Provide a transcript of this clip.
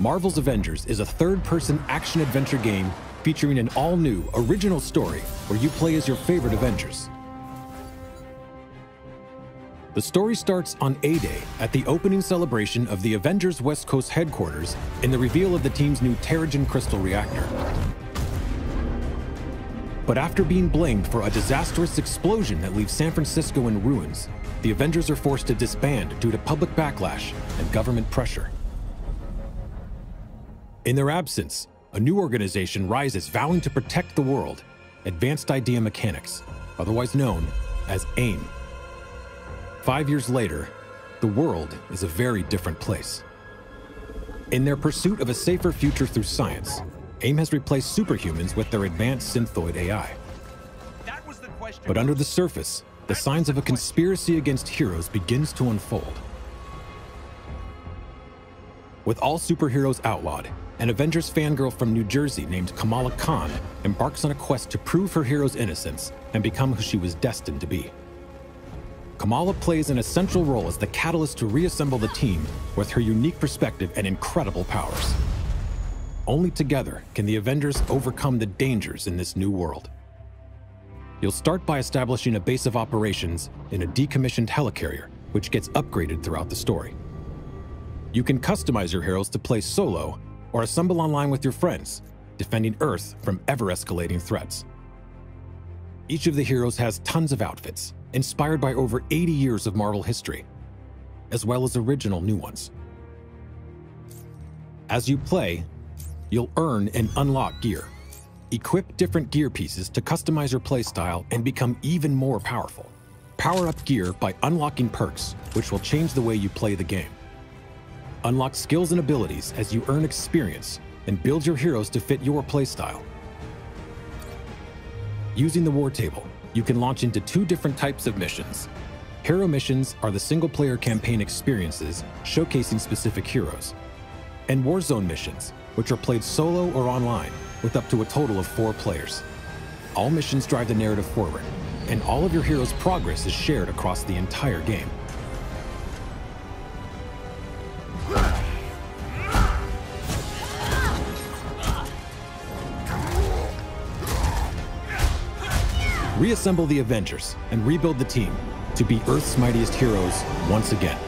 Marvel's Avengers is a third-person action-adventure game featuring an all-new, original story where you play as your favorite Avengers. The story starts on A-Day at the opening celebration of the Avengers West Coast headquarters in the reveal of the team's new Terrigen Crystal reactor. But after being blamed for a disastrous explosion that leaves San Francisco in ruins, the Avengers are forced to disband due to public backlash and government pressure. In their absence, a new organization rises vowing to protect the world, Advanced Idea Mechanics, otherwise known as AIM. Five years later, the world is a very different place. In their pursuit of a safer future through science, AIM has replaced superhumans with their advanced synthoid AI. But under the surface, the signs of a conspiracy against heroes begins to unfold. With all superheroes outlawed, an Avengers fangirl from New Jersey named Kamala Khan embarks on a quest to prove her hero's innocence and become who she was destined to be. Kamala plays an essential role as the catalyst to reassemble the team with her unique perspective and incredible powers. Only together can the Avengers overcome the dangers in this new world. You'll start by establishing a base of operations in a decommissioned helicarrier, which gets upgraded throughout the story. You can customize your heroes to play solo or assemble online with your friends, defending Earth from ever-escalating threats. Each of the heroes has tons of outfits, inspired by over 80 years of Marvel history, as well as original new ones. As you play, you'll earn and unlock gear. Equip different gear pieces to customize your playstyle and become even more powerful. Power up gear by unlocking perks, which will change the way you play the game. Unlock skills and abilities as you earn experience and build your heroes to fit your playstyle. Using the War Table, you can launch into two different types of missions. Hero missions are the single-player campaign experiences showcasing specific heroes. And Warzone missions, which are played solo or online, with up to a total of four players. All missions drive the narrative forward, and all of your hero's progress is shared across the entire game. Reassemble the Avengers and rebuild the team to be Earth's mightiest heroes once again.